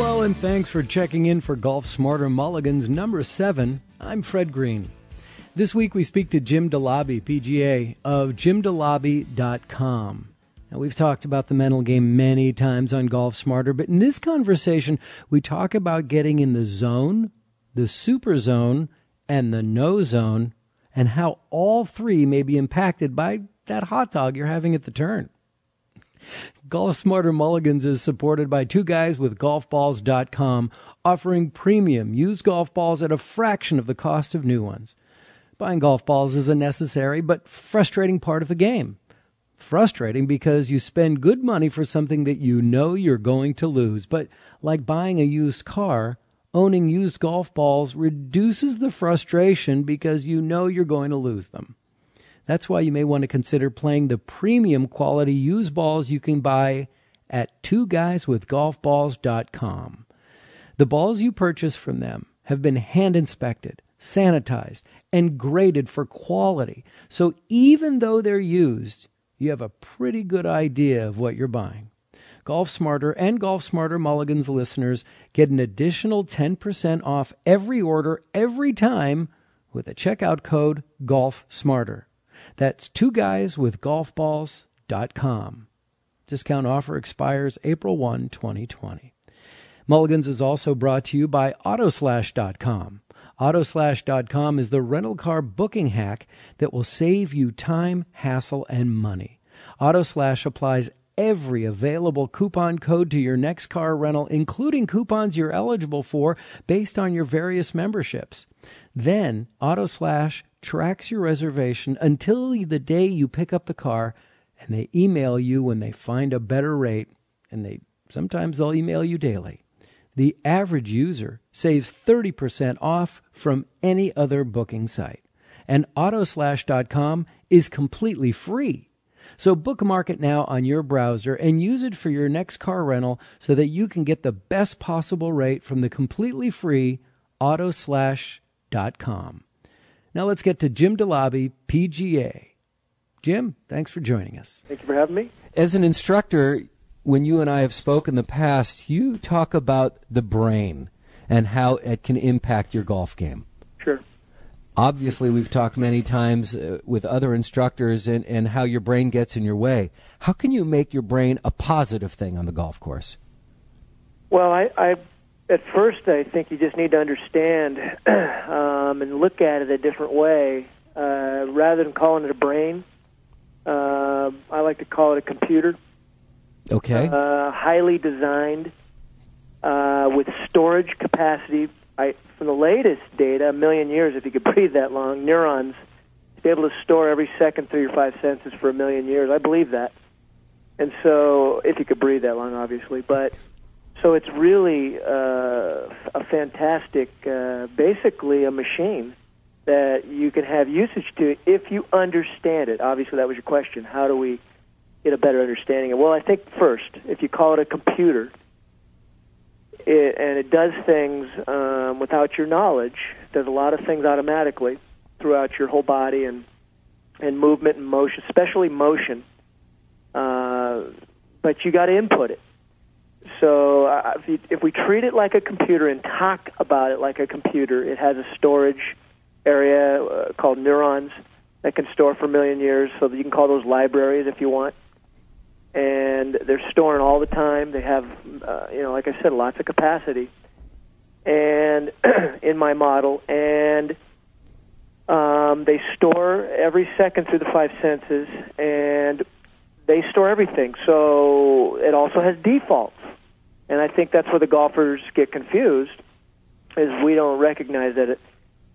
Hello, and thanks for checking in for Golf Smarter Mulligans number seven. I'm Fred Green. This week we speak to Jim Delaby, PGA, of jimdelaby.com. Now, we've talked about the mental game many times on Golf Smarter, but in this conversation, we talk about getting in the zone, the super zone, and the no zone, and how all three may be impacted by that hot dog you're having at the turn. Golf Smarter Mulligans is supported by two guys with golfballs.com, offering premium used golf balls at a fraction of the cost of new ones. Buying golf balls is a necessary but frustrating part of the game. Frustrating because you spend good money for something that you know you're going to lose. But like buying a used car, owning used golf balls reduces the frustration because you know you're going to lose them. That's why you may want to consider playing the premium quality used balls you can buy at twoguyswithgolfballs.com. The balls you purchase from them have been hand inspected, sanitized, and graded for quality. So even though they're used, you have a pretty good idea of what you're buying. Golf Smarter and Golf Smarter Mulligans listeners get an additional 10% off every order every time with a checkout code Golf Smarter. That's two guys with golfballs.com. Discount offer expires April 1, 2020. Mulligans is also brought to you by Autoslash.com. Autoslash.com is the rental car booking hack that will save you time, hassle, and money. Autoslash applies every available coupon code to your next car rental, including coupons you're eligible for based on your various memberships. Then Autoslash tracks your reservation until the day you pick up the car, and they email you when they find a better rate, and they sometimes they'll email you daily the average user saves 30% off from any other booking site. And autoslash.com is completely free. So bookmark it now on your browser and use it for your next car rental so that you can get the best possible rate from the completely free autoslash.com. Now let's get to Jim Delaby, PGA. Jim, thanks for joining us. Thank you for having me. As an instructor, when you and I have spoken in the past, you talk about the brain and how it can impact your golf game. Sure. Obviously, we've talked many times uh, with other instructors and, and how your brain gets in your way. How can you make your brain a positive thing on the golf course? Well, I, I at first I think you just need to understand um, and look at it a different way. Uh, rather than calling it a brain, uh, I like to call it a computer. Okay. Uh, highly designed uh, with storage capacity. I, from the latest data, a million years, if you could breathe that long, neurons to be able to store every second through your five senses for a million years. I believe that. And so, if you could breathe that long, obviously, but so it's really uh, a fantastic, uh, basically a machine that you can have usage to if you understand it. Obviously, that was your question. How do we get a better understanding. Well, I think first, if you call it a computer, it, and it does things um, without your knowledge, does a lot of things automatically throughout your whole body and and movement and motion, especially motion. Uh, but you got to input it. So uh, if, you, if we treat it like a computer and talk about it like a computer, it has a storage area uh, called neurons that can store for a million years. So that you can call those libraries if you want and they're storing all the time. They have, uh, you know, like I said, lots of capacity. And in my model, and um, they store every second through the five senses, and they store everything. So it also has defaults, and I think that's where the golfers get confused, is we don't recognize that it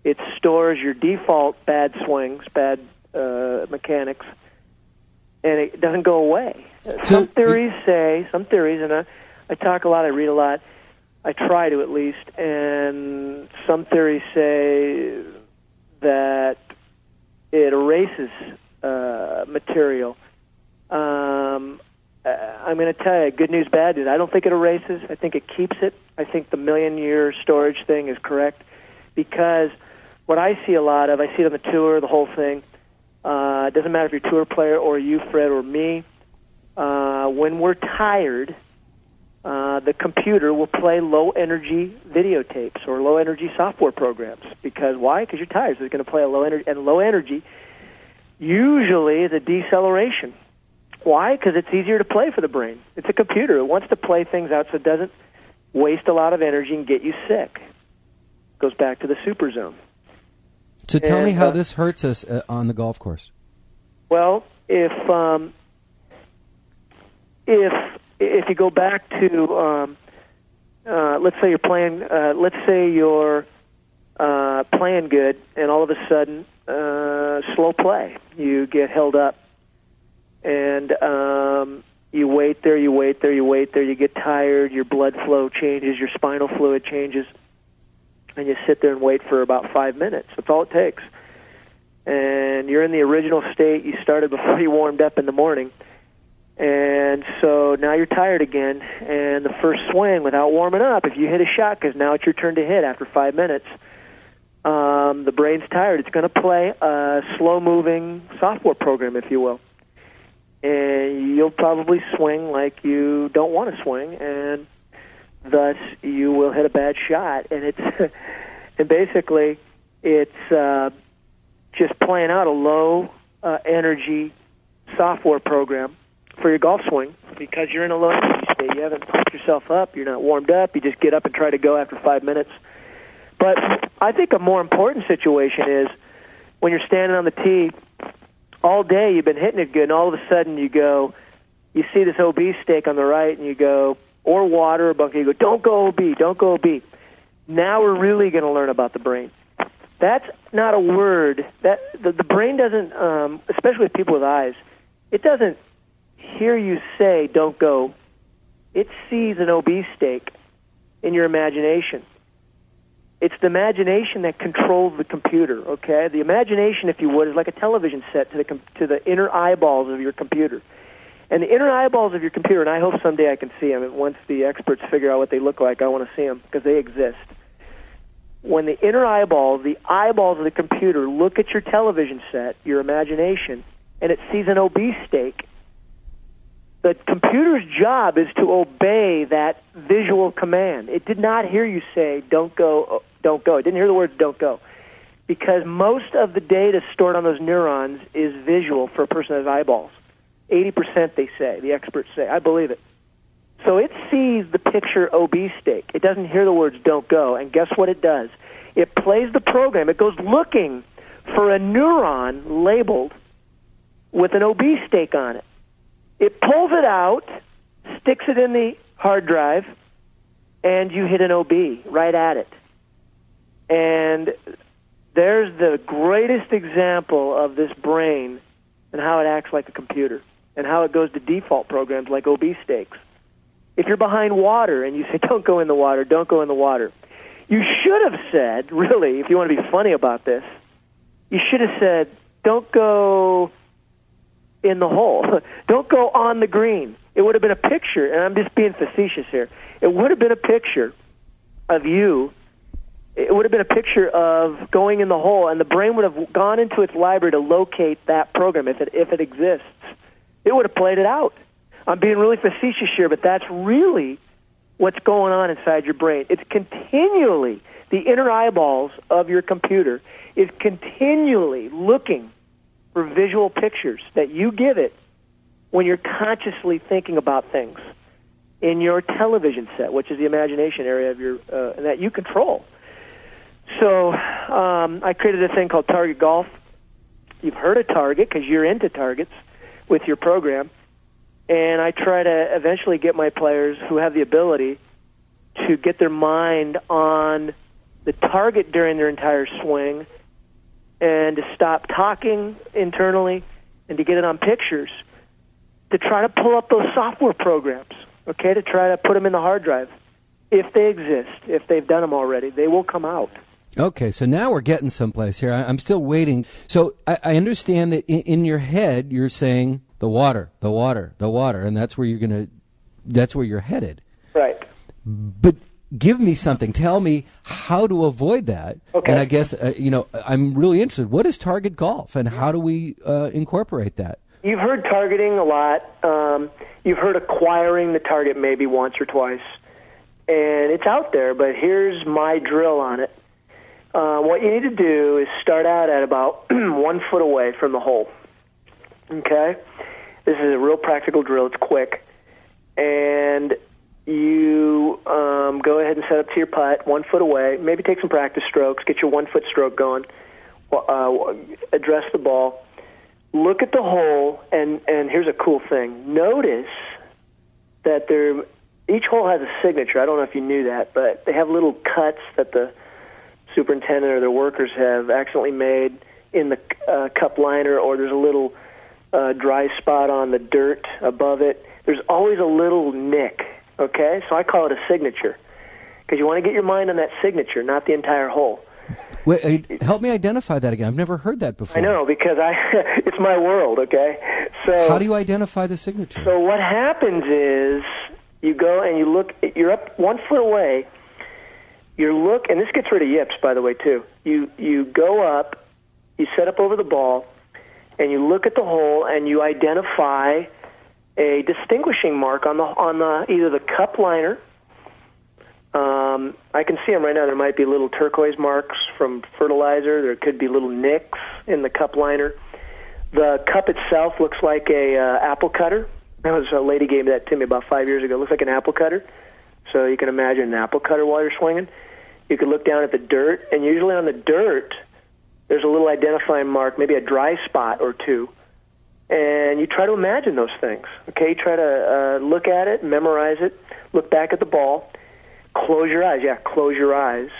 it stores your default bad swings, bad uh, mechanics, and it doesn't go away. Some theories say, some theories, and I, I talk a lot, I read a lot, I try to at least, and some theories say that it erases uh, material. Um, uh, I'm going to tell you, good news, bad news. I don't think it erases. I think it keeps it. I think the million year storage thing is correct because what I see a lot of, I see it on the tour, the whole thing uh, it doesn't matter if you're a tour player or you, Fred, or me. Uh, when we're tired, uh, the computer will play low energy videotapes or low energy software programs. Because why? Because you're tired. So it's going to play a low energy and low energy usually is a deceleration. Why? Because it's easier to play for the brain. It's a computer. It wants to play things out so it doesn't waste a lot of energy and get you sick. Goes back to the super zone. So tell And, me how uh, this hurts us uh, on the golf course. Well, if um, if if you go back to um, uh, let's say you're playing, uh, let's say you're uh, playing good, and all of a sudden, uh, slow play, you get held up, and um, you wait there, you wait there, you wait there, you get tired, your blood flow changes, your spinal fluid changes, and you sit there and wait for about five minutes. That's all it takes and you're in the original state you started before you warmed up in the morning. And so now you're tired again, and the first swing without warming up, if you hit a shot, because now it's your turn to hit after five minutes, um, the brain's tired. It's going to play a slow moving software program, if you will. And you'll probably swing like you don't want to swing, and thus you will hit a bad shot. And it's, and basically, it's, uh, just playing out a low uh, energy software program for your golf swing because you're in a low energy state. You haven't pumped yourself up. You're not warmed up. You just get up and try to go after five minutes. But I think a more important situation is when you're standing on the tee all day, you've been hitting it good, and all of a sudden you go, you see this OB stake on the right, and you go, or water or bunker, you go, don't go OB, don't go OB. Now we're really going to learn about the brain. That's not a word. That the, the brain doesn't um, especially with people with eyes it doesn't hear you say don't go. It sees an ob stake in your imagination it's the imagination that controls the computer okay? The imagination if you would is like a television set to the com- to the inner eyeballs of your computer. And the inner eyeballs of your computer and i hope someday i can see them once the experts figure out what they look like i want to see them because they exist. When the inner eyeballs, the eyeballs of the computer, look at your television set, your imagination, and it sees an OB stake, the computer's job is to obey that visual command. It did not hear you say, don't go, don't go. It didn't hear the words, don't go. Because most of the data stored on those neurons is visual for a person has eyeballs. 80% they say, the experts say. I believe it. So it sees the picture OB stake. It doesn't hear the words don't go. And guess what it does? It plays the program. It goes looking for a neuron labeled with an OB stake on it. It pulls it out, sticks it in the hard drive, and you hit an OB right at it. And there's the greatest example of this brain and how it acts like a computer and how it goes to default programs like OB stakes if you're behind water and you say, don't go in the water, don't go in the water, you should have said, really, if you want to be funny about this, you should have said, don't go in the hole. don't go on the green. It would have been a picture, and I'm just being facetious here. It would have been a picture of you. It would have been a picture of going in the hole, and the brain would have gone into its library to locate that program if it if it exists. It would have played it out. I'm being really facetious here, but that's really what's going on inside your brain. It's continually, the inner eyeballs of your computer is continually looking for visual pictures that you give it when you're consciously thinking about things in your television set, which is the imagination area of your, uh, that you control. So um, I created a thing called Target Golf. You've heard of Target because you're into targets with your program and I try to eventually get my players who have the ability to get their mind on the target during their entire swing and to stop talking internally and to get it on pictures to try to pull up those software programs, okay, to try to put them in the hard drive. If they exist, if they've done them already, they will come out. Okay, so now we're getting someplace here. I, I'm still waiting. So I, I understand that in, in your head you're saying the water, the water, the water, and that's where you're gonna, that's where you're headed. Right. But give me something. Tell me how to avoid that. Okay. And I guess uh, you know I'm really interested. What is target golf, and how do we uh, incorporate that? You've heard targeting a lot. Um, you've heard acquiring the target maybe once or twice, and it's out there. But here's my drill on it. Uh, what you need to do is start out at about one foot away from the hole. Okay, this is a real practical drill. It's quick, and you um, go ahead and set up to your putt one foot away. Maybe take some practice strokes. Get your one foot stroke going. Uh, address the ball. Look at the hole, and and here's a cool thing. Notice that there each hole has a signature. I don't know if you knew that, but they have little cuts that the superintendent or their workers have accidentally made in the uh, cup liner, or there's a little uh, dry spot on the dirt above it. There's always a little nick. Okay, so I call it a signature because you want to get your mind on that signature, not the entire hole. Wait, help me identify that again. I've never heard that before. I know because I it's my world. Okay, so how do you identify the signature? So what happens is you go and you look. You're up one foot away. You look, and this gets rid of yips, by the way, too. You you go up, you set up over the ball, and you look at the hole, and you identify a distinguishing mark on the on the either the cup liner. Um, I can see them right now. There might be little turquoise marks from fertilizer. There could be little nicks in the cup liner. The cup itself looks like a uh, apple cutter. That was a lady gave that to me about five years ago. It looks like an apple cutter. So you can imagine an apple cutter while you're swinging. You could look down at the dirt, and usually on the dirt, there's a little identifying mark, maybe a dry spot or two and you try to imagine those things. Okay, you try to uh, look at it, memorize it, look back at the ball, close your eyes. Yeah, close your eyes,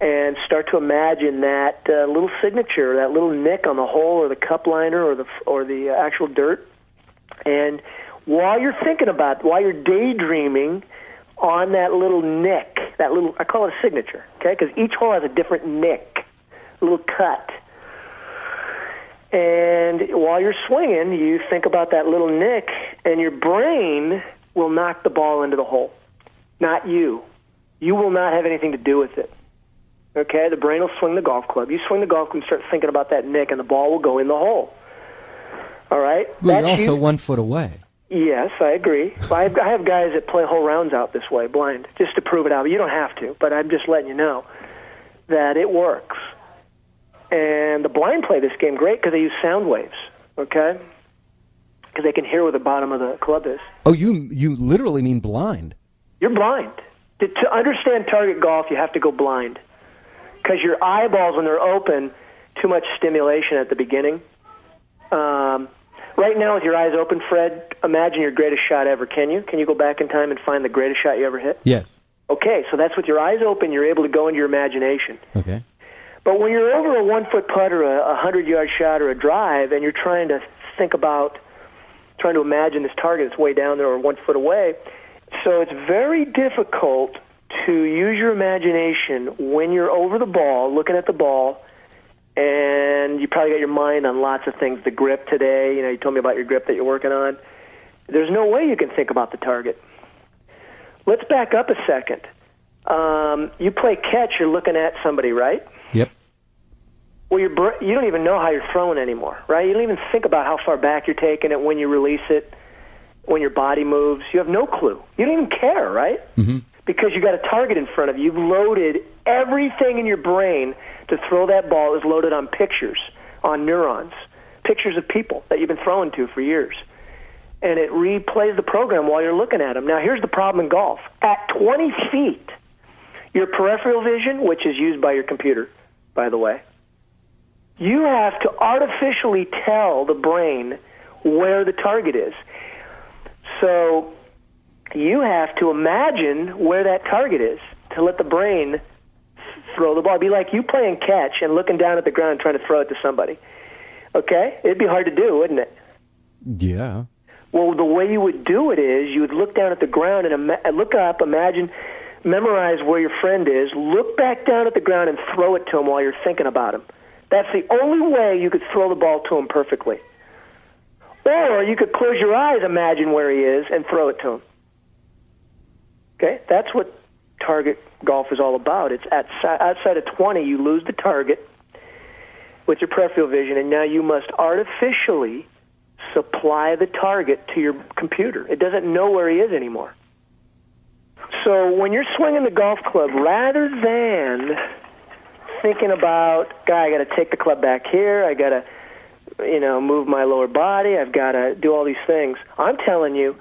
and start to imagine that uh, little signature, that little nick on the hole or the cup liner or the or the actual dirt. And while you're thinking about, while you're daydreaming on that little nick, that little I call it a signature. Okay, because each hole has a different nick, a little cut and while you're swinging, you think about that little nick, and your brain will knock the ball into the hole, not you. You will not have anything to do with it. Okay, the brain will swing the golf club. You swing the golf club and start thinking about that nick, and the ball will go in the hole. All right. Well, you're also you. one foot away. Yes, I agree. I have, I have guys that play whole rounds out this way, blind, just to prove it out. You don't have to, but I'm just letting you know that it works. And the blind play this game great because they use sound waves, okay? Because they can hear where the bottom of the club is. Oh, you you literally mean blind? You're blind. To, to understand target golf, you have to go blind because your eyeballs, when they're open, too much stimulation at the beginning. Um, right now, with your eyes open, Fred, imagine your greatest shot ever. Can you? Can you go back in time and find the greatest shot you ever hit? Yes. Okay, so that's with your eyes open. You're able to go into your imagination. Okay. But when you're over a one foot putt or a, a hundred yard shot or a drive, and you're trying to think about, trying to imagine this target that's way down there or one foot away, so it's very difficult to use your imagination when you're over the ball, looking at the ball, and you probably got your mind on lots of things. The grip today, you know, you told me about your grip that you're working on. There's no way you can think about the target. Let's back up a second. Um, you play catch, you're looking at somebody, right? Yep. Well, you're, you don't even know how you're throwing anymore, right? You don't even think about how far back you're taking it when you release it, when your body moves. You have no clue. You don't even care, right? Mm-hmm. Because you got a target in front of you. You've loaded everything in your brain to throw that ball is loaded on pictures, on neurons, pictures of people that you've been throwing to for years. And it replays the program while you're looking at them. Now, here's the problem in golf. At 20 feet, your peripheral vision, which is used by your computer, by the way. You have to artificially tell the brain where the target is. So you have to imagine where that target is to let the brain throw the ball. It'd be like you playing catch and looking down at the ground trying to throw it to somebody. Okay? It'd be hard to do, wouldn't it? Yeah. Well, the way you would do it is you would look down at the ground and look up, imagine memorize where your friend is, look back down at the ground and throw it to him while you're thinking about him. That's the only way you could throw the ball to him perfectly. Or you could close your eyes, imagine where he is, and throw it to him. Okay? That's what target golf is all about. It's at, outside of 20, you lose the target with your peripheral vision, and now you must artificially supply the target to your computer. It doesn't know where he is anymore. So when you're swinging the golf club, rather than thinking about, guy, I got to take the club back here, I got to, you know, move my lower body, I've got to do all these things. I'm telling you,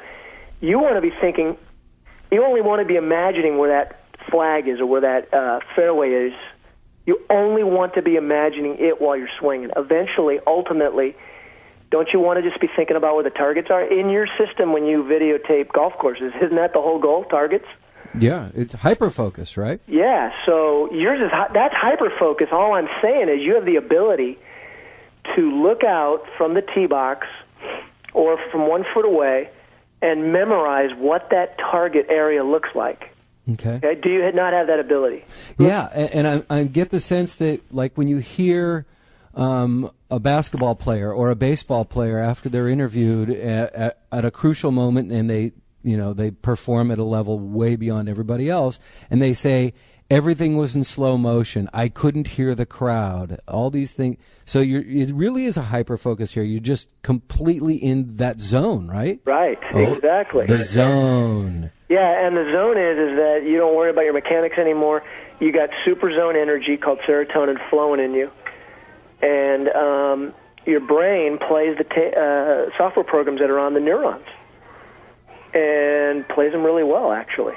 you want to be thinking, you only want to be imagining where that flag is or where that uh, fairway is. You only want to be imagining it while you're swinging. Eventually, ultimately, don't you want to just be thinking about where the targets are in your system when you videotape golf courses? Isn't that the whole goal? Targets. Yeah, it's hyper focus, right? Yeah. So yours is that's hyper focus. All I'm saying is you have the ability to look out from the tee box or from one foot away and memorize what that target area looks like. Okay. okay? Do you not have that ability? Yeah, and, and I, I get the sense that, like, when you hear um, a basketball player or a baseball player after they're interviewed at, at, at, a crucial moment and they, you know, they perform at a level way beyond everybody else, and they say everything was in slow motion. I couldn't hear the crowd. All these things. So it really is a hyper focus here. You're just completely in that zone, right? Right. Oh, exactly. The zone. Yeah, and the zone is is that you don't worry about your mechanics anymore. You got super zone energy called serotonin flowing in you, and um, your brain plays the ta- uh, software programs that are on the neurons, and plays them really well actually.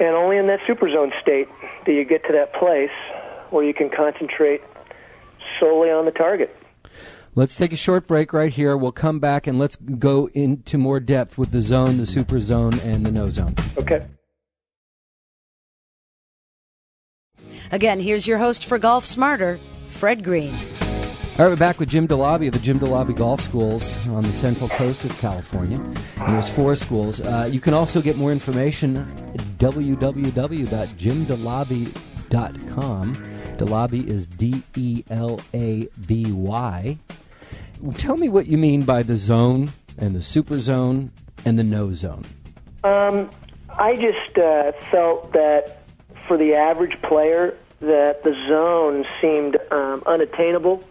And only in that super zone state do you get to that place where you can concentrate solely on the target. Let's take a short break right here. We'll come back and let's go into more depth with the zone, the super zone, and the no zone. Okay. Again, here's your host for Golf Smarter, Fred Green. All right, we're back with Jim Delaby of the Jim Delaby Golf Schools on the central coast of California. And there's four schools. Uh, you can also get more information at www.jimdelaby.com. Delaby is D E L A B Y. Tell me what you mean by the zone and the super zone and the no zone. Um, I just uh, felt that for the average player, that the zone seemed um, unattainable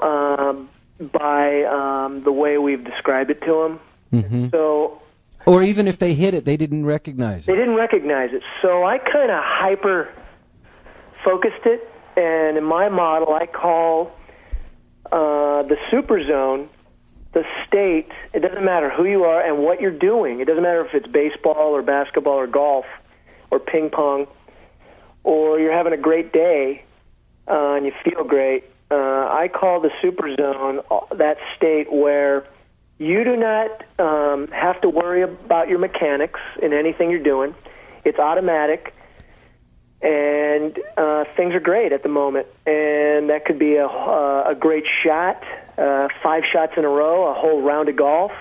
um, by um, the way we've described it to them. Mm-hmm. So, or even if they hit it, they didn't recognize it. They didn't recognize it. So I kind of hyper focused it, and in my model, I call uh, the super zone the state. It doesn't matter who you are and what you're doing. It doesn't matter if it's baseball or basketball or golf or ping pong, or you're having a great day uh, and you feel great. Uh, I call the super zone uh, that state where you do not um, have to worry about your mechanics in anything you're doing. It's automatic and uh, things are great at the moment. And that could be a, uh, a great shot, uh, five shots in a row, a whole round of golf,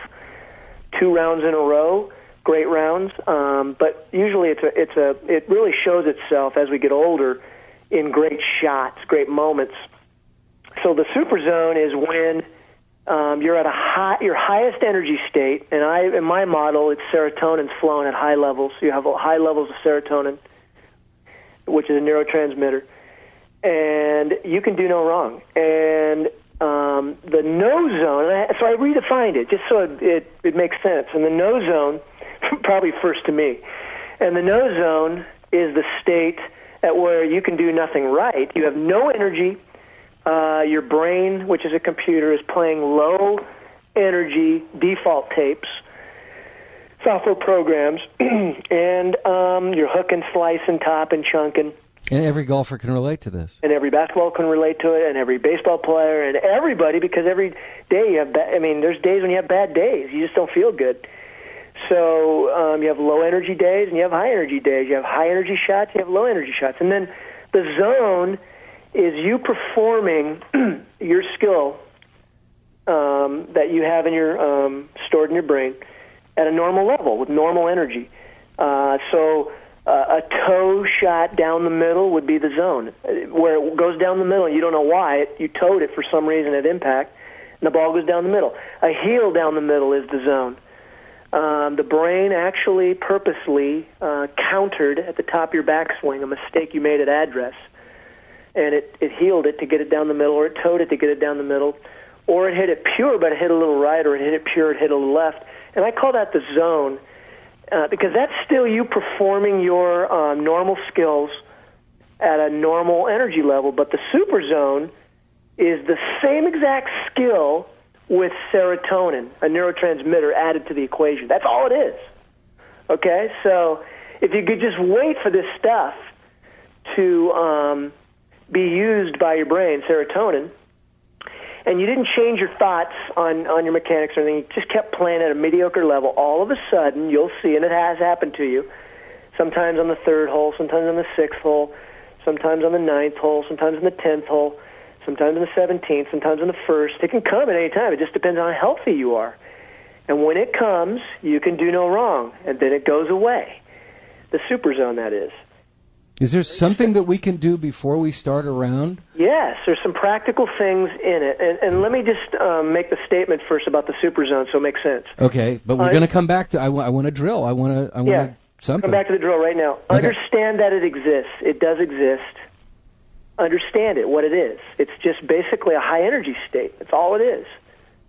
two rounds in a row, great rounds. Um, but usually, it's a, it's a, it really shows itself as we get older in great shots, great moments. So the super zone is when um, you're at a high, your highest energy state, and I, in my model, it's serotonin's flowing at high levels. So you have high levels of serotonin which is a neurotransmitter, and you can do no wrong. And um, the no zone, so I redefined it just so it, it, it makes sense. And the no zone, probably first to me, and the no zone is the state at where you can do nothing right. You have no energy. Uh, your brain, which is a computer, is playing low energy default tapes software programs, and um, you're hooking, slicing, topping, chunking. And every golfer can relate to this. And every basketball can relate to it, and every baseball player, and everybody, because every day you have. Ba- I mean, there's days when you have bad days. You just don't feel good. So um, you have low energy days, and you have high energy days. You have high energy shots, you have low energy shots, and then the zone is you performing your skill um, that you have in your um, stored in your brain at a normal level with normal energy. Uh, so uh, a toe shot down the middle would be the zone where it goes down the middle and you don't know why it, you towed it for some reason at impact and the ball goes down the middle. A heel down the middle is the zone. Um, the brain actually purposely uh, countered at the top of your backswing a mistake you made at address, and it, it healed it to get it down the middle, or it towed it to get it down the middle, or it hit it pure, but it hit a little right, or it hit it pure, it hit a little left. And I call that the zone uh, because that's still you performing your um, normal skills at a normal energy level. But the super zone is the same exact skill with serotonin, a neurotransmitter, added to the equation. That's all it is. Okay? So if you could just wait for this stuff to um, be used by your brain, serotonin, and you didn't change your thoughts on, on your mechanics or anything, you just kept playing at a mediocre level, all of a sudden you'll see, and it has happened to you, sometimes on the third hole, sometimes on the sixth hole, sometimes on the ninth hole, sometimes on the tenth hole, sometimes on the seventeenth, sometimes on the first. It can come at any time. It just depends on how healthy you are. And when it comes, you can do no wrong, and then it goes away. The super zone, that is. Is there something that we can do before we start around? Yes, there's some practical things in it. And, and let me just um, make the statement first about the super zone so it makes sense. Okay, but we're going to come back to. I want. To drill. I want to. I want Yeah. something. Come back to the drill right now. Okay. Understand that it exists. It does exist. Understand it, what it is. It's just basically a high energy state. That's all it is.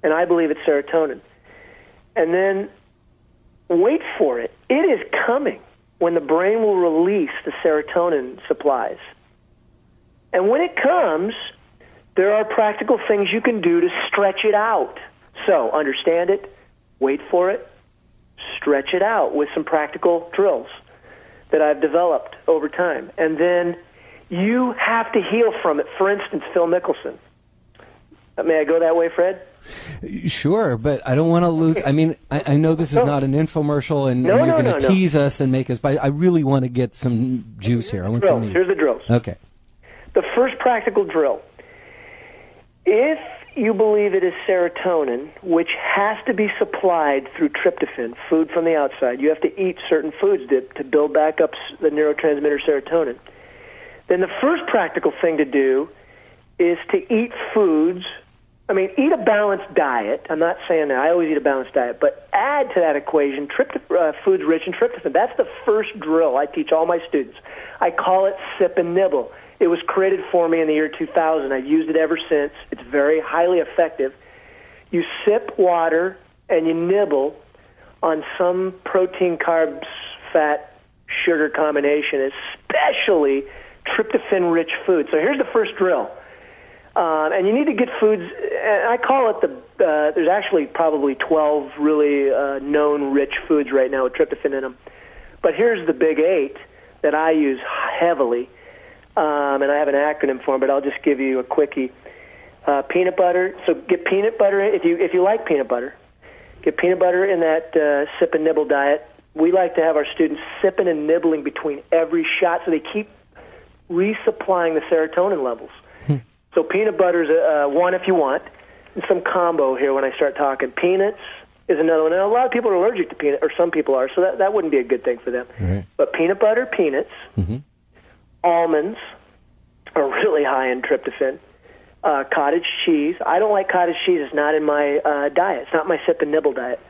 And I believe it's serotonin. And then wait for it. It is coming when the brain will release the serotonin supplies. And when it comes, there are practical things you can do to stretch it out. So, understand it, wait for it, stretch it out with some practical drills that I've developed over time. And then you have to heal from it. For instance, Phil Mickelson. May I go that way, Fred? Sure, but I don't want to lose. I mean, I, I know this is No. not an infomercial, and, No, and you're no, going to tease us and make us. But I really want to get some juice here. I want some Drills. meat. Here's the drills. Okay. The first practical drill. If you believe it is serotonin, which has to be supplied through tryptophan, food from the outside, you have to eat certain foods to, to build back up the neurotransmitter serotonin. Then the first practical thing to do is to eat foods. I mean, eat a balanced diet. I'm not saying that. I always eat a balanced diet, but add to that equation tryptoph- uh, foods rich in tryptophan. That's the first drill I teach all my students. I call it sip and nibble. It was created for me in the year 2000. I've used it ever since. It's very highly effective. You sip water and you nibble on some protein, carbs, fat, sugar combination, especially tryptophan rich food. So here's the first drill. Um, and you need to get foods. And I call it the. Uh, there's actually probably 12 really uh, known rich foods right now with tryptophan in them. But here's the big eight that I use heavily, um, and I have an acronym for them. But I'll just give you a quickie. Uh, peanut butter. So get peanut butter if you if you like peanut butter. Get peanut butter in that uh, sip and nibble diet. We like to have our students sipping and nibbling between every shot, so they keep resupplying the serotonin levels. So peanut butter's uh, one if you want, and some combo here when I start talking. Peanuts is another one. And a lot of people are allergic to peanut, or some people are, so that that wouldn't be a good thing for them. Right. But peanut butter, peanuts, Mm-hmm. almonds are really high in tryptophan. Uh, cottage cheese. I don't like cottage cheese. It's not in my uh, diet. It's not my sip and nibble diet.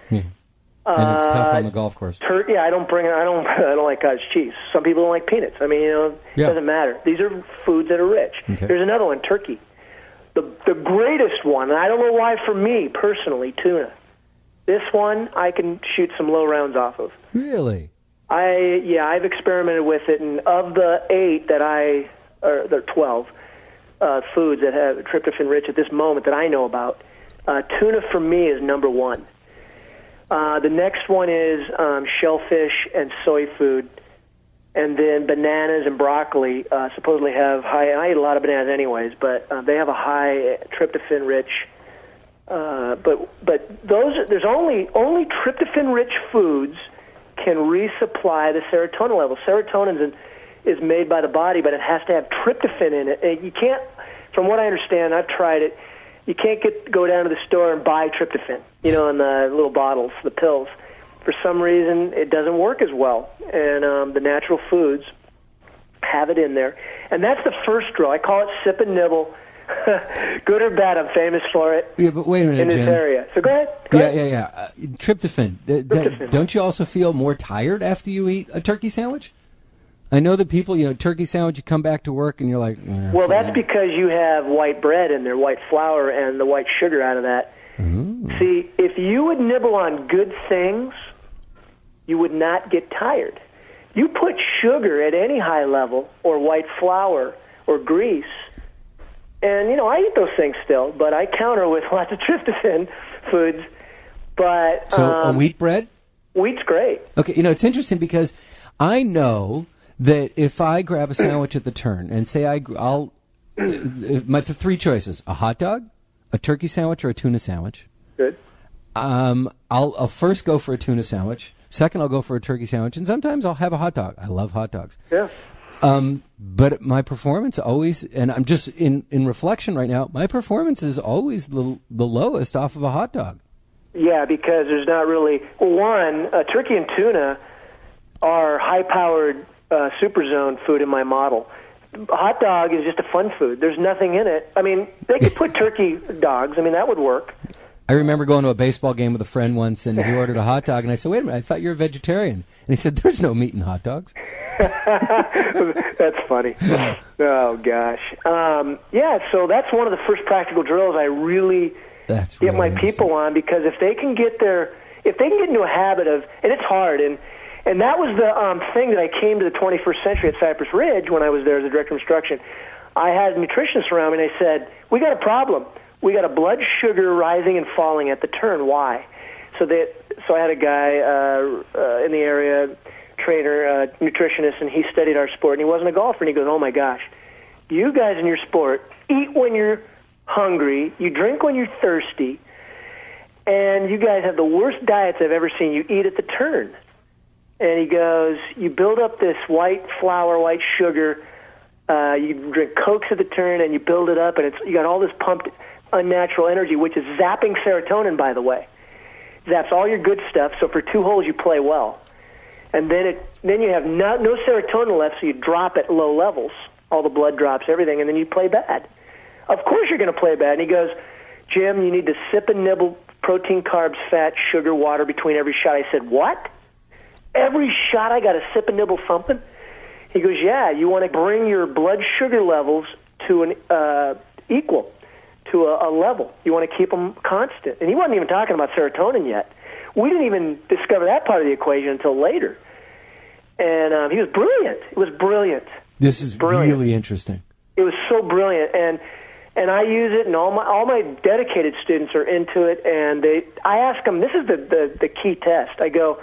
And it's tough Uh, on the golf course. Tur- yeah, I don't bring. I don't. I don't like cottage cheese. Some people don't like peanuts. I mean, you know, it doesn't matter. These are foods that are rich. Okay. There's another one, turkey. The the greatest one, and I don't know why for me personally, tuna. This one I can shoot some low rounds off of. Really? I yeah, I've experimented with it, and of the eight that I or there are twelve uh, foods that have tryptophan rich at this moment that I know about, uh, tuna for me is number one. Uh, the next one is um, shellfish and soy food, and then bananas and broccoli uh, supposedly have high. And I eat a lot of bananas anyways, but uh, they have a high tryptophan rich. Uh, but but those there's only only tryptophan rich foods can resupply the serotonin level. Serotonin is, is made by the body, but it has to have tryptophan in it. And you can't, from what I understand, I've tried it. You can't get go down to the store and buy tryptophan, you know, in the little bottles, the pills. For some reason, it doesn't work as well, and um, the natural foods have it in there. And that's the first drill. I call it sip and nibble. Good or bad, I'm famous for it Yeah, but wait a minute, in this Jim. area. So go ahead. Go Yeah, ahead. yeah, yeah. Uh, tryptophan. Th- that- Tryptophan. don't you also feel more tired after you eat a turkey sandwich? I know that people, you know, turkey sandwich. You come back to work and you're like, eh, Well, that's fine. because you have white bread in there, white flour, and the white sugar out of that. See, if you would nibble on good things, you would not get tired. You put sugar at any high level, or white flour, or grease, and you know I eat those things still, but I counter with lots of tryptophan foods. But so a um, wheat bread. wheat's great. Okay, you know it's interesting because I know that if I grab a sandwich at the turn and say I, gr- I'll, uh, my three choices: a hot dog, a turkey sandwich, or a tuna sandwich. Good. Um, I'll, I'll first go for a tuna sandwich. Second, I'll go for a turkey sandwich, and sometimes I'll have a hot dog. I love hot dogs. Yeah. Um, but my performance always, and I'm just in, in reflection right now, my performance is always the, the lowest off of a hot dog. Yeah, because there's not really one uh, turkey and tuna are high-powered uh, super zone food in my model. Hot dog is just a fun food. There's nothing in it. I mean, they could put turkey dogs. I mean, that would work. I remember going to a baseball game with a friend once, and he ordered a hot dog, and I said, "Wait a minute, I thought you're a vegetarian." And he said, "There's no meat in hot dogs." that's funny. Oh gosh. Um, yeah. So that's one of the first practical drills I really That's get really my people on because if they can get their if they can get into a habit of and it's hard and and that was the um, thing that I came to the 21st century at Cypress Ridge when I was there as a director of instruction. I had nutritionists around me and I said, "We got a problem. We got a blood sugar rising and falling at the turn. Why?" So that so I had a guy uh, uh, in the area, trainer, uh, nutritionist, and he studied our sport. And he wasn't a golfer, and he goes, "Oh my gosh, you guys in your sport eat when you're hungry, you drink when you're thirsty, and you guys have the worst diets I've ever seen. You eat at the turn." And he goes, "You build up this white flour, white sugar." Uh, you drink cokes at the turn, and you build it up, and it's you got all this pumped unnatural energy, which is zapping serotonin, by the way. Zaps all your good stuff. So for two holes, you play well, and then it then you have no, no serotonin left, so you drop at low levels. All the blood drops, everything, and then you play bad. Of course, you're going to play bad. And he goes, Jim, you need to sip and nibble protein, carbs, fat, sugar, water between every shot. I said, what? Every shot, I got to sip and nibble something. He goes, yeah, you want to bring your blood sugar levels to an uh, equal, to a, a level. You want to keep them constant. And he wasn't even talking about serotonin yet. We didn't even discover that part of the equation until later. And um, he was brilliant. It was brilliant. This is Brilliant. really interesting. It was so brilliant, and and I use it, and all my all my dedicated students are into it. And they, I ask them, this is the the, the key test. I go,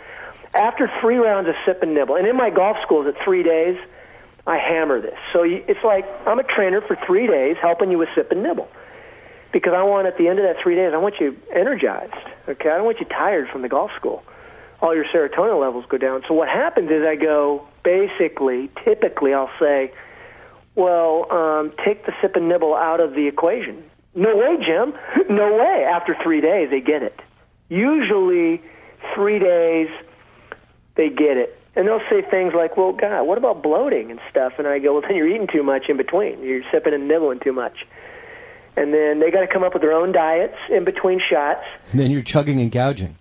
after three rounds of sip and nibble, and in my golf schools at three days, I hammer this. So you, it's like I'm a trainer for three days, helping you with sip and nibble, because I want at the end of that three days, I want you energized. Okay, I don't want you tired from the golf school. All your serotonin levels go down. So what happens is I go basically, typically, I'll say well, um, take the sip and nibble out of the equation. No way, Jim. No way. After three days, they get it. Usually, three days, they get it. And they'll say things like, well, God, what about bloating and stuff? And I go, well, then you're eating too much in between. You're sipping and nibbling too much. And then they got to come up with their own diets in between shots. And then you're chugging and gouging.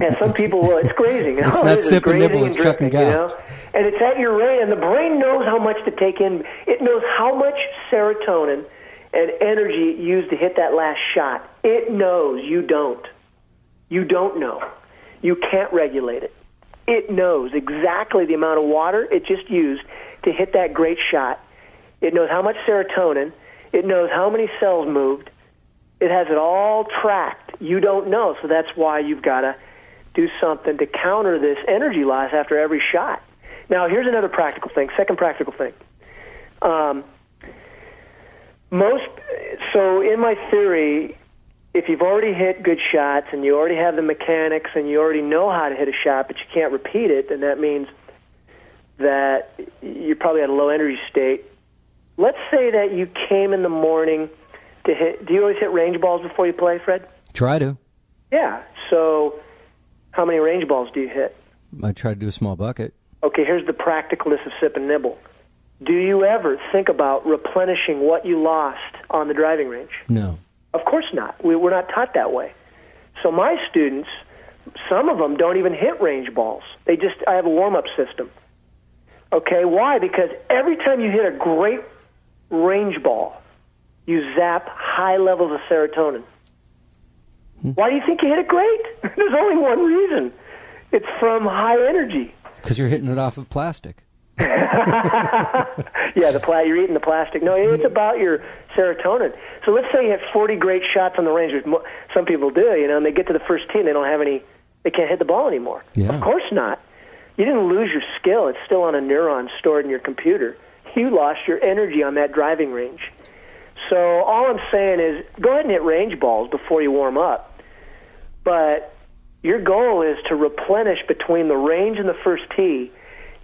And some people, well, it's grazing. It's Oh, not it is sip and nibble, it's chuck and drinking, you know? And it's at your brain, and the brain knows how much to take in. It knows how much serotonin and energy it used to hit that last shot. It knows. You don't. You don't know. You can't regulate it. It knows exactly the amount of water it just used to hit that great shot. It knows how much serotonin. It knows how many cells moved. It has it all tracked. You don't know, so that's why you've got to do something to counter this energy loss after every shot. Now, here's another practical thing. Second practical thing. Um, most so in my theory, if you've already hit good shots and you already have the mechanics and you already know how to hit a shot, but you can't repeat it, then that means that you're probably at a low energy state. Let's say that you came in the morning to hit. Do you always hit range balls before you play, Fred? Try to. Yeah. So, how many range balls do you hit? I try to do a small bucket. Okay, here's the practicalness of sip and nibble. Do you ever think about replenishing what you lost on the driving range? No. Of course not. We, we're not taught that way. So my students, some of them don't even hit range balls. They just, I have a warm up system. Okay, why? Because every time you hit a great range ball, you zap high levels of serotonin. Hmm. Why do you think you hit it great? There's only one reason. It's from high energy. Because you're hitting it off of plastic. yeah, the pla- you're eating the plastic. No, it's about your serotonin. So let's say you hit 40 great shots on the range, which mo- some people do, you know, and they get to the first tee and they don't have any, they can't hit the ball anymore. Yeah. Of course not. You didn't lose your skill. It's still on a neuron stored in your computer. You lost your energy on that driving range. So all I'm saying is go ahead and hit range balls before you warm up. But your goal is to replenish between the range and the first tee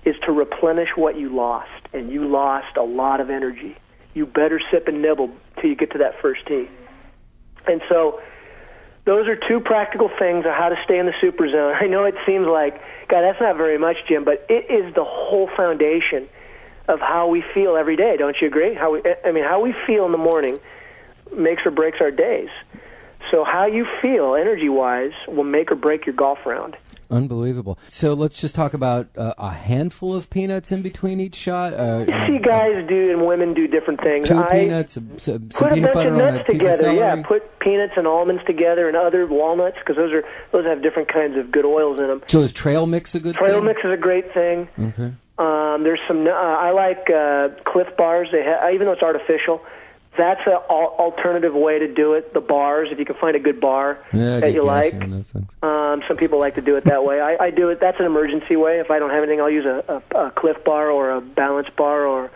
is to replenish what you lost. And you lost a lot of energy. You better sip and nibble till you get to that first tee. And so those are two practical things of how to stay in the super zone. I know it seems like, God, that's not very much, Jim, but it is the whole foundation of how we feel every day. Don't you agree? How we, I mean, how we feel in the morning makes or breaks our days. So how you feel energy-wise will make or break your golf round. Unbelievable. So let's just talk about uh, a handful of peanuts in between each shot. Uh, You see guys do and women do different things. two I, peanuts, some, some put a peanut bunch butter of on nuts a piece of together. celery. Yeah, put peanuts and almonds together and other walnuts because those are those have different kinds of good oils in them. so is trail mix a good Trail thing? mix is a great thing. Okay. Um, there's some. Uh, I like uh, Clif bars. They ha- even though it's artificial, that's an al- alternative way to do it. The bars, if you can find a good bar Yeah, that you like. gassy on those things. Um, some people like to do it that way. I, I do it. That's an emergency way. If I don't have anything, I'll use a, a, a Clif bar or a Balance bar or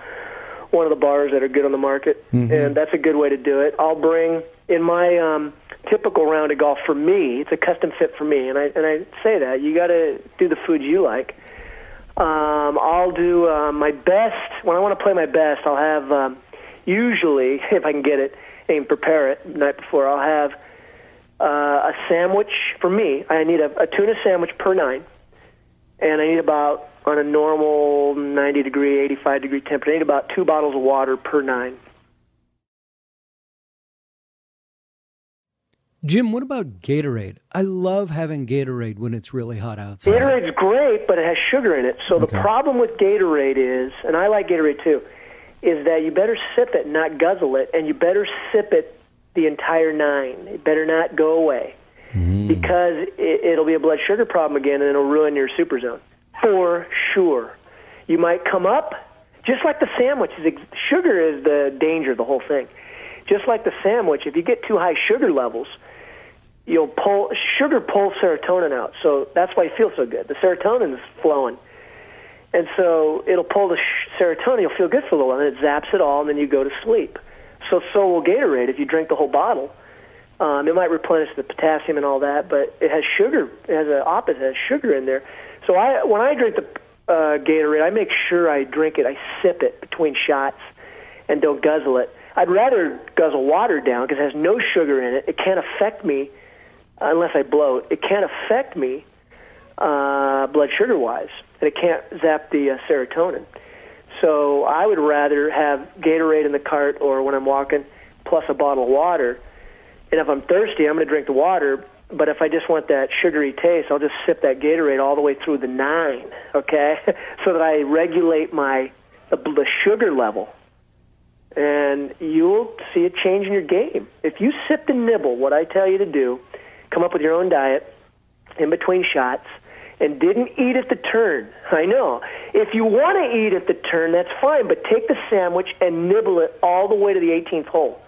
one of the bars that are good on the market, and that's a good way to do it. I'll bring in my um, typical round of golf for me. It's a custom fit for me, and I and I say that you got to do the foods you like. Um, I'll do uh, my best when I want to play my best. I'll have um, usually, if I can get it and prepare it the night before, I'll have uh, a sandwich for me. I need a, a tuna sandwich per nine, and I need about on a normal 90 degree, 85 degree temperature. I need about two bottles of water per nine. Jim, what about Gatorade? I love having Gatorade when it's really hot outside. Gatorade's great, but it has sugar in it. So Okay. the problem with Gatorade is, and I like Gatorade too, is that you better sip it, not guzzle it, and you better sip it the entire nine. It better not go away mm. because it, it'll be a blood sugar problem again, and it'll ruin your super zone for sure. You might come up just like the sandwich. Sugar is the danger of the whole thing. Just like the sandwich, if you get too high sugar levels, you'll pull sugar pulls serotonin out. So that's why you feel so good. The serotonin's flowing. And so it'll pull the serotonin. You'll feel good for a little while, and it zaps it all, and then you go to sleep. So so will Gatorade if you drink the whole bottle. Um, it might replenish the potassium and all that, but it has sugar. It has an opposite. It has sugar in there. So I when I drink the uh, Gatorade, I make sure I drink it. I sip it between shots, and don't guzzle it. I'd rather guzzle water down because it has no sugar in it. It can't affect me unless I bloat. It can't affect me uh, blood sugar wise, and it can't zap the uh, serotonin. So I would rather have Gatorade in the cart or when I'm walking, plus a bottle of water. And if I'm thirsty, I'm going to drink the water. But if I just want that sugary taste, I'll just sip that Gatorade all the way through the nine, okay? so that I regulate my the, the sugar level, and you'll see a change in your game. If you sip and nibble what I tell you to do, come up with your own diet in between shots, and didn't eat at the turn. I know. If you want to eat at the turn, that's fine, but take the sandwich and nibble it all the way to the 18th hole.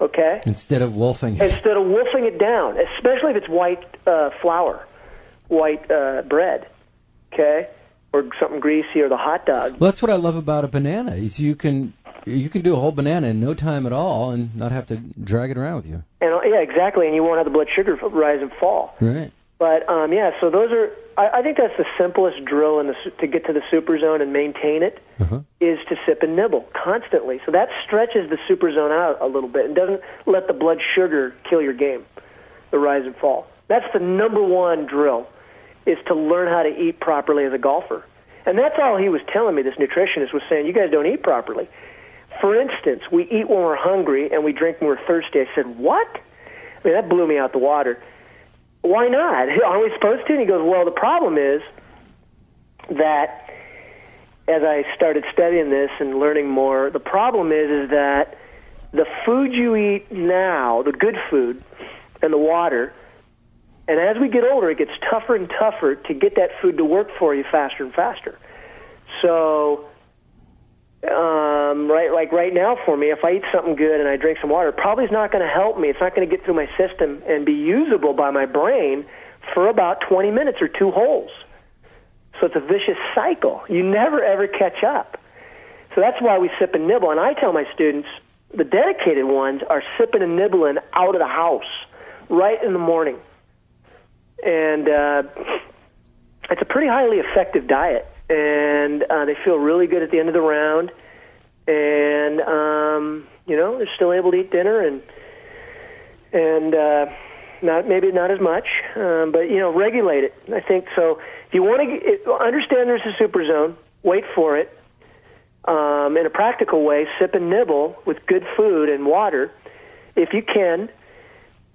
Okay? Instead of wolfing it. Instead of wolfing it down, especially if it's white uh, flour, white uh, bread. Okay? Or something greasy or the hot dog. Well, that's what I love about a banana. Is you can you can do a whole banana in no time at all and not have to drag it around with you. And uh, yeah, exactly, and you won't have the blood sugar rise and fall. Right. But um, yeah, so those are. I, I think that's the simplest drill in the, to get to the super zone and maintain it is Uh-huh. to sip and nibble constantly. So that stretches the super zone out a little bit and doesn't let the blood sugar kill your game, the rise and fall. That's the number one drill, is to learn how to eat properly as a golfer. And that's all he was telling me. This nutritionist was saying, you guys don't eat properly. For instance, we eat when we're hungry and we drink when we're thirsty. I said, what? I mean, that blew me out the water why not? Aren't we supposed to? And he goes, well, the problem is that as I started studying this and learning more, the problem is is that the food you eat now, the good food, and the water, and as we get older, it gets tougher and tougher to get that food to work for you faster and faster. So, um, right, like right now for me, if I eat something good and I drink some water, probably is not going to help me. It's not going to get through my system and be usable by my brain for about 20 minutes or two holes. So it's a vicious cycle. You never ever catch up. So that's why we sip and nibble. And I tell my students, the dedicated ones are sipping and nibbling out of the house right in the morning. And uh, it's a pretty highly effective diet. And uh, they feel really good at the end of the round. And, um, you know, they're still able to eat dinner and, and, uh, not maybe not as much, um, but you know, regulate it. I think so. If you want to understand there's a super zone, wait for it. Um, in a practical way, sip and nibble with good food and water, if you can.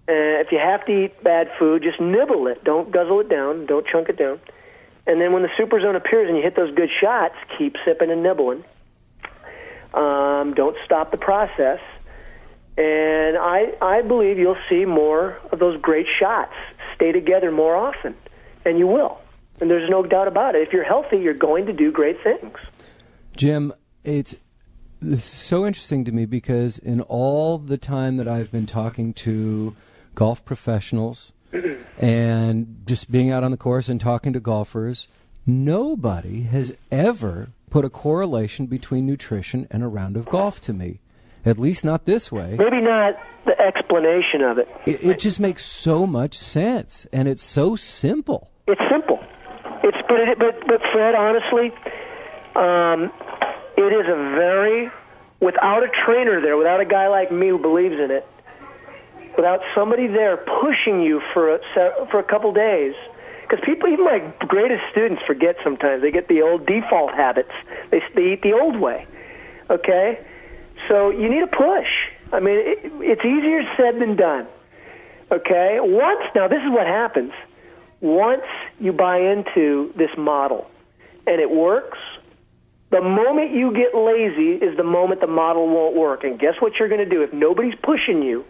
Uh, if you have to eat bad food, just nibble it. Don't guzzle it down. Don't chunk it down. And then when the super zone appears and you hit those good shots, keep sipping and nibbling. Um, don't stop the process and I, I believe you'll see more of those great shots stay together more often. And you will. And there's no doubt about it. If you're healthy, you're going to do great things. Jim, it's is so interesting to me because in all the time that I've been talking to golf professionals and just being out on the course and talking to golfers, nobody has ever put a correlation between nutrition and a round of golf to me. At least not this way. Maybe not the explanation of it. It, it just makes so much sense, and it's so simple. It's simple. It's but it, but but Fred, honestly, um, it is a very without a trainer there, without a guy like me who believes in it, without somebody there pushing you for a, for a couple days. Because people, even my greatest students, forget sometimes. They get the old default habits. They, they eat the old way. Okay, so you need a push. I mean, it, it's easier said than done. Okay? Once, now this is what happens. Once you buy into this model and it works, the moment you get lazy is the moment the model won't work. And guess what you're going to do? If nobody's pushing you,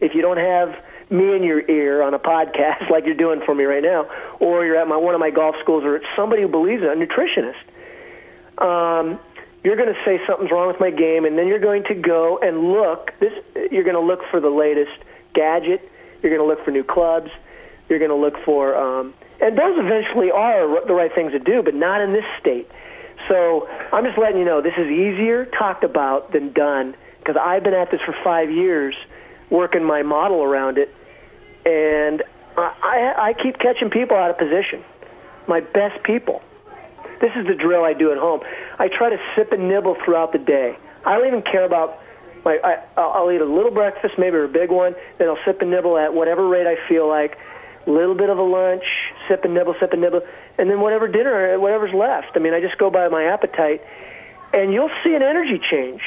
if you don't have me in your ear on a podcast like you're doing for me right now, or you're at my one of my golf schools, or it's somebody who believes it, a nutritionist, um, you're going to say something's wrong with my game, and then you're going to go and look. This you're going to look for the latest gadget. You're going to look for new clubs. You're going to look for, um, and those eventually are the right things to do, but not in this state. So I'm just letting you know this is easier talked about than done because I've been at this for five years, working my model around it, and I, I, I keep catching people out of position, my best people. This is the drill I do at home. I try to sip and nibble throughout the day. I don't even care about my. I, I'll eat a little breakfast, maybe a big one. Then I'll sip and nibble at whatever rate I feel like. Little bit of a lunch, sip and nibble, sip and nibble, and then whatever dinner, whatever's left. I mean, I just go by my appetite, and you'll see an energy change.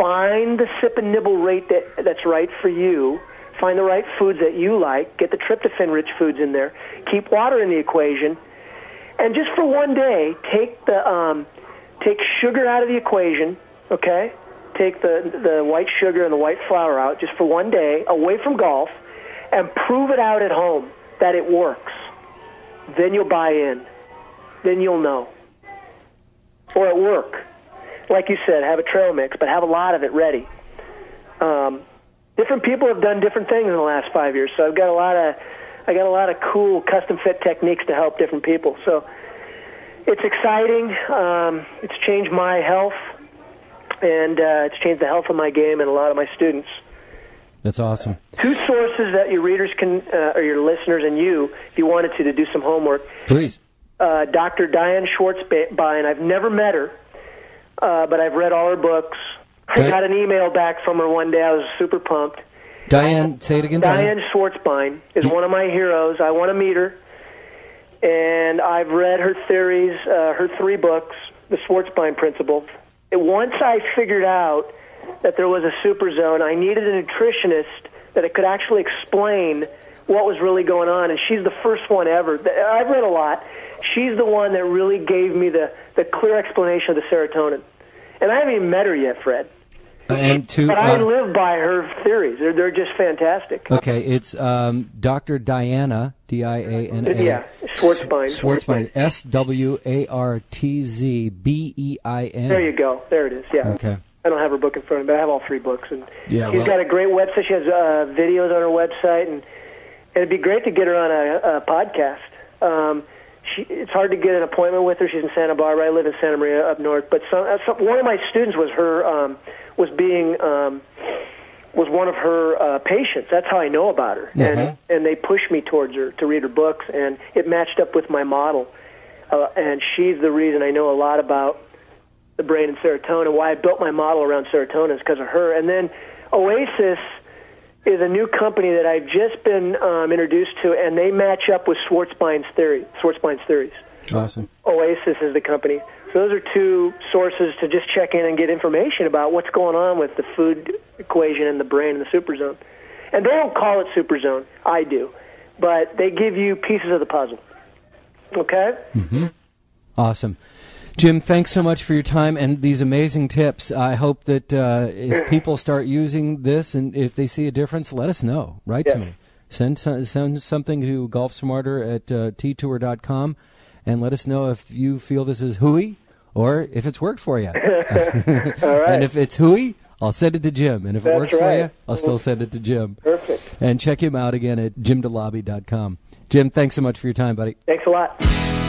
Find the sip and nibble rate that that's right for you. Find the right foods that you like. Get the tryptophan-rich foods in there. Keep water in the equation and just for one day, take the um, take sugar out of the equation. Okay, take the the white sugar and the white flour out just for one day, away from golf, and prove it out at home that it works. Then you'll buy in. Then you'll know. Or at work, like you said, have a trail mix, but have a lot of it ready. Um, different people have done different things in the last five years, so I've got a lot of I got a lot of cool custom fit techniques to help different people. So it's exciting. Um, it's changed my health, and uh, it's changed the health of my game and a lot of my students. That's awesome. Two sources that your readers can, uh, or your listeners and you, if you wanted to, to do some homework. Please. Uh, Dr. Diane Schwarzbein. I've never met her, uh, but I've read all her books. I got an email back from her one day. I was super pumped. Diane, say it again. Diane, Diane Schwarzbein is one of my heroes. I want to meet her, and I've read her theories, uh, her three books, The Schwarzbein Principle. And once I figured out that there was a super zone, I needed a nutritionist that could actually explain what was really going on. And she's the first one ever. I've read a lot. She's the one that really gave me the, the clear explanation of the serotonin. And I haven't even met her yet, Fred. And to, but I uh, live by her theories. They're, they're just fantastic. Okay, it's um, Dr. Diana, D I A N A. Yeah, Schwarzbein. Schwarzbein, S W A R T Z B E I N. There you go. There it is. Yeah. Okay. I don't have her book in front of me, but I have all three books. And Yeah, she's well- got a great website. She has uh, videos on her website, and, and it'd be great to get her on a, a podcast. Um, she, it's hard to get an appointment with her. She's in Santa Barbara. I live in Santa Maria up north. But some, uh, some, one of my students was her um, was being um, was one of her uh, patients. That's how I know about her, and and they pushed me towards her to read her books, and it matched up with my model. Uh, and she's the reason I know a lot about the brain and serotonin. Why I built my model around serotonin is because of her. And then Oasis is a new company that I've just been um, introduced to, and they match up with Schwarzbein's theory. Schwarzbein's theories. Awesome. Oasis is the company. So those are two sources to just check in and get information about what's going on with the food equation and the brain and the superzone. And they don't call it superzone. I do. But they give you pieces of the puzzle. Okay? Awesome. Jim, thanks so much for your time and these amazing tips. I hope that uh, if people start using this and if they see a difference, let us know. Write to me. Send, send something to Golf Smarter at uh, ttour.com and let us know if you feel this is hooey or if it's worked for you. All right. And if it's hooey, I'll send it to Jim. And if it That's works for you, I'll still send it to Jim. Perfect. And check him out again at jimdelaby.com. Jim, thanks so much for your time, buddy. Thanks a lot.